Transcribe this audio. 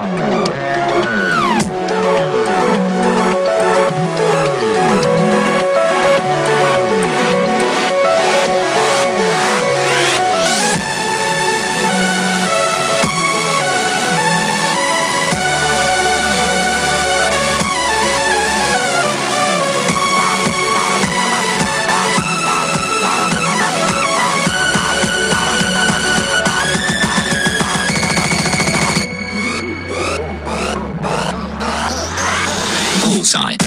Wow. Bullseye.